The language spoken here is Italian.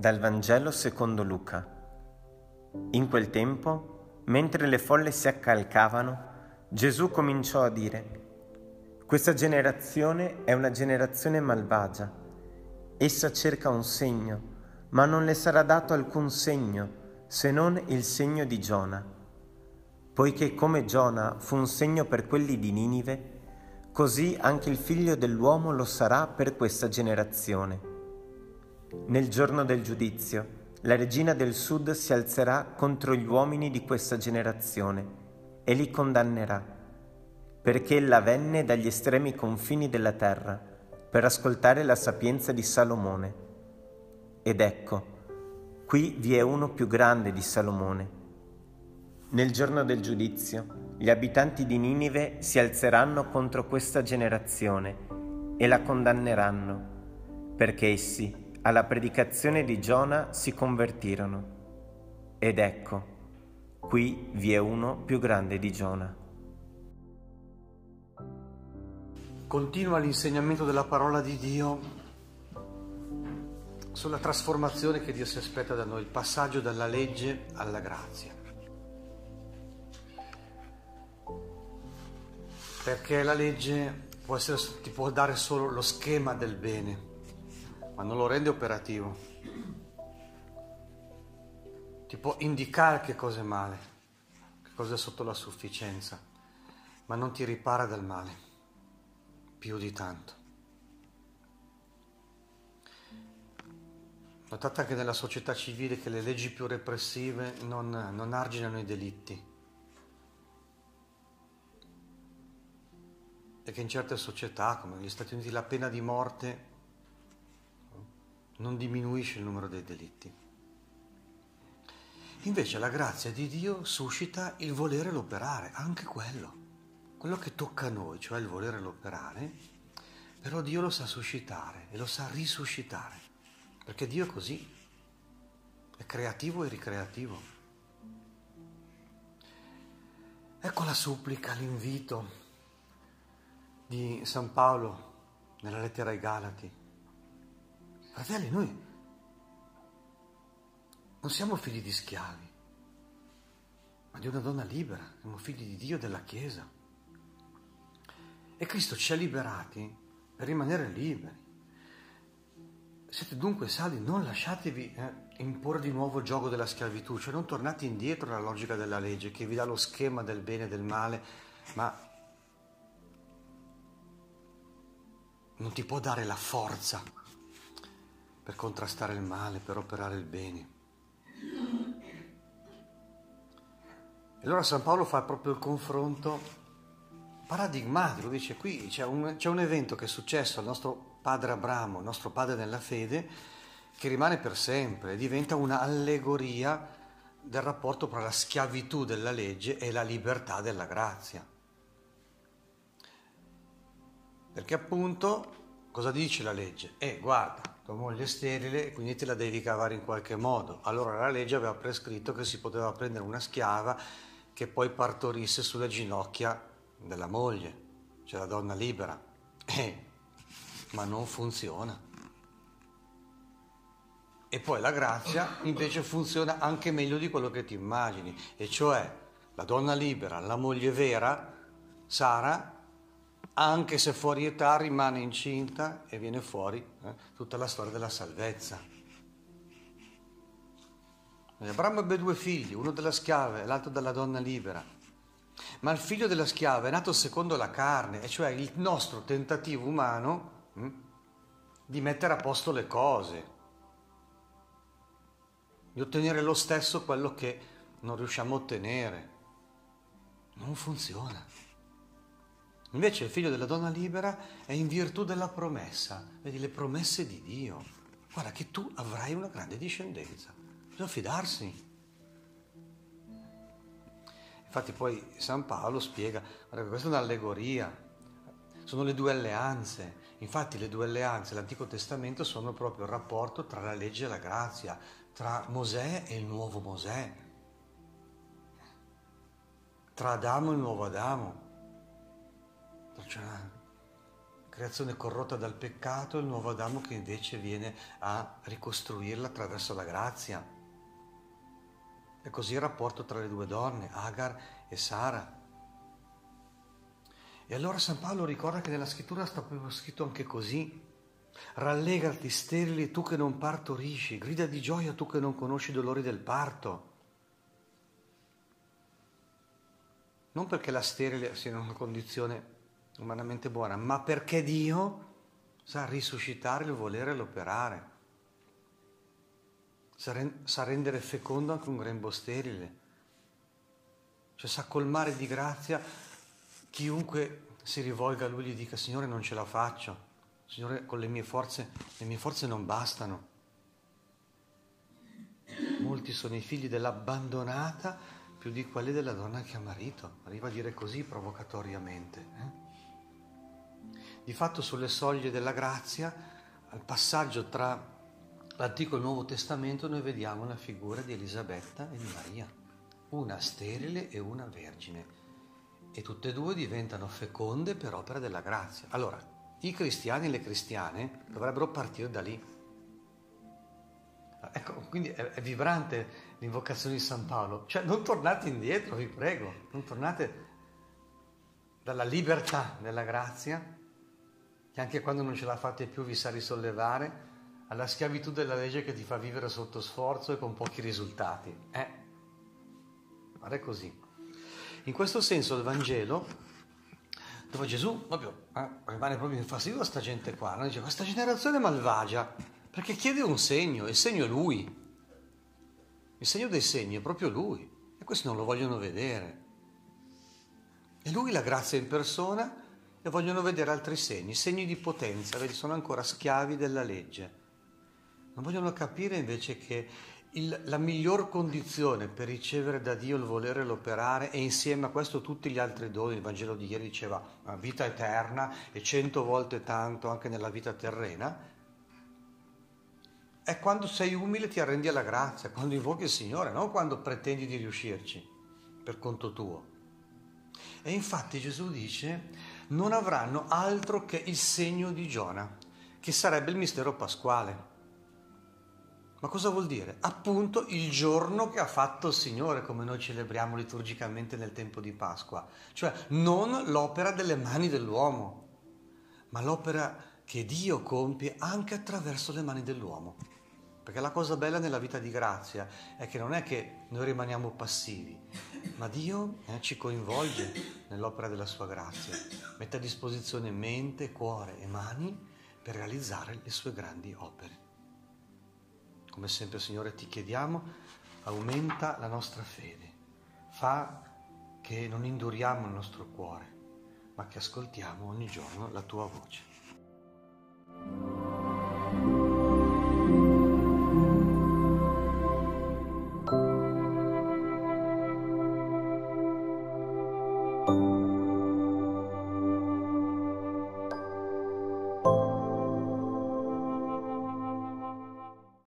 Dal Vangelo secondo Luca. In quel tempo, mentre le folle si accalcavano, Gesù cominciò a dire, Questa generazione è una generazione malvagia. Essa cerca un segno, ma non le sarà dato alcun segno se non il segno di Giona. Poiché come Giona fu un segno per quelli di Ninive, così anche il figlio dell'uomo lo sarà per questa generazione. Nel giorno del giudizio, la regina del sud si alzerà contro gli uomini di questa generazione e li condannerà, perché ella venne dagli estremi confini della terra per ascoltare la sapienza di Salomone. Ed ecco, qui vi è uno più grande di Salomone. Nel giorno del giudizio, gli abitanti di Ninive si alzeranno contro questa generazione e la condanneranno, perché essi alla predicazione di Giona si convertirono. Ed ecco, qui vi è uno più grande di Giona. Continua l'insegnamento della parola di Dio sulla trasformazione che Dio si aspetta da noi, il passaggio dalla legge alla grazia. Perché la legge può essere, ti può dare solo lo schema del bene, ma non lo rende operativo. Ti può indicare che cosa è male, che cosa è sotto la sufficienza, ma non ti ripara dal male, più di tanto. Notate anche nella società civile che le leggi più repressive non, non arginano i delitti. E che in certe società, come negli Stati Uniti, la pena di morte non diminuisce il numero dei delitti. Invece la grazia di Dio suscita il volere l'operare, anche quello, quello che tocca a noi, cioè il volere l'operare, però Dio lo sa suscitare e lo sa risuscitare, perché Dio è così, è creativo e ricreativo. Ecco la supplica, l'invito di San Paolo nella lettera ai Galati. Fratelli, noi non siamo figli di schiavi, ma di una donna libera, siamo figli di Dio della Chiesa. E Cristo ci ha liberati per rimanere liberi. Siete dunque saldi, non lasciatevi eh, imporre di nuovo il gioco della schiavitù, cioè non tornate indietro alla logica della legge che vi dà lo schema del bene e del male, ma non ti può dare la forza per contrastare il male, per operare il bene. E allora San Paolo fa proprio il confronto paradigmatico, dice qui c'è un, c'è un evento che è successo al nostro padre Abramo, nostro padre nella fede, che rimane per sempre, diventa un'allegoria del rapporto tra la schiavitù della legge e la libertà della grazia. Perché appunto cosa dice la legge? Eh, guarda, tua moglie è sterile e quindi te la devi cavare in qualche modo. Allora la legge aveva prescritto che si poteva prendere una schiava che poi partorisse sulle ginocchia della moglie, cioè la donna libera. Eh, ma non funziona. E poi la grazia invece funziona anche meglio di quello che ti immagini, e cioè la donna libera, la moglie vera, Sara, anche se fuori età rimane incinta e viene fuori eh, tutta la storia della salvezza. Abramo ebbe due figli, uno della schiava e l'altro della donna libera. Ma il figlio della schiava è nato secondo la carne, e cioè il nostro tentativo umano hm, di mettere a posto le cose, di ottenere lo stesso quello che non riusciamo a ottenere. Non funziona. Invece il figlio della donna libera è in virtù della promessa, vedi le promesse di Dio. Guarda che tu avrai una grande discendenza, bisogna fidarsi. Infatti poi San Paolo spiega, guarda questa è un'allegoria, sono le due alleanze. Infatti le due alleanze dell'Antico Testamento sono proprio il rapporto tra la legge e la grazia, tra Mosè e il nuovo Mosè, tra Adamo e il nuovo Adamo. Cioè, creazione corrotta dal peccato e il nuovo Adamo che invece viene a ricostruirla attraverso la grazia. E così il rapporto tra le due donne, Agar e Sara. E allora San Paolo ricorda che nella scrittura sta proprio scritto anche così. Rallegrati sterili tu che non partorisci, grida di gioia tu che non conosci i dolori del parto. Non perché la sterile sia una condizione umanamente buona, ma perché Dio sa risuscitare il volere e l'operare, sa rendere fecondo anche un grembo sterile, cioè sa colmare di grazia chiunque si rivolga a Lui e gli dica Signore non ce la faccio, Signore con le mie forze, le mie forze non bastano. Molti sono i figli dell'abbandonata più di quelli della donna che ha marito, arriva a dire così provocatoriamente. Eh? Di fatto sulle soglie della grazia, al passaggio tra l'Antico e il Nuovo Testamento, noi vediamo la figura di Elisabetta e di Maria, una sterile e una vergine. E tutte e due diventano feconde per opera della grazia. Allora, i cristiani e le cristiane dovrebbero partire da lì. Ecco, quindi è, è vibrante l'invocazione di San Paolo. Cioè, non tornate indietro, vi prego, non tornate dalla libertà della grazia che anche quando non ce la fate più vi sa risollevare, alla schiavitù della legge che ti fa vivere sotto sforzo e con pochi risultati. Eh, guarda così. In questo senso il Vangelo, dove Gesù proprio, eh, rimane proprio infastidito a questa gente qua, no? dice questa generazione malvagia, perché chiede un segno, e il segno è lui. Il segno dei segni è proprio lui, e questi non lo vogliono vedere. E lui la grazia in persona e vogliono vedere altri segni, segni di potenza, vedi, sono ancora schiavi della legge. Non vogliono capire invece che il, la miglior condizione per ricevere da Dio il volere e l'operare e insieme a questo tutti gli altri doni, il Vangelo di ieri diceva vita eterna e cento volte tanto anche nella vita terrena, è quando sei umile ti arrendi alla grazia, quando invochi il Signore, non quando pretendi di riuscirci per conto tuo. E infatti Gesù dice non avranno altro che il segno di Giona, che sarebbe il mistero pasquale. Ma cosa vuol dire? Appunto il giorno che ha fatto il Signore, come noi celebriamo liturgicamente nel tempo di Pasqua, cioè non l'opera delle mani dell'uomo, ma l'opera che Dio compie anche attraverso le mani dell'uomo. Perché la cosa bella nella vita di grazia è che non è che noi rimaniamo passivi, ma Dio eh, ci coinvolge nell'opera della sua grazia, mette a disposizione mente, cuore e mani per realizzare le sue grandi opere. Come sempre, Signore, ti chiediamo, aumenta la nostra fede, fa che non induriamo il nostro cuore, ma che ascoltiamo ogni giorno la tua voce.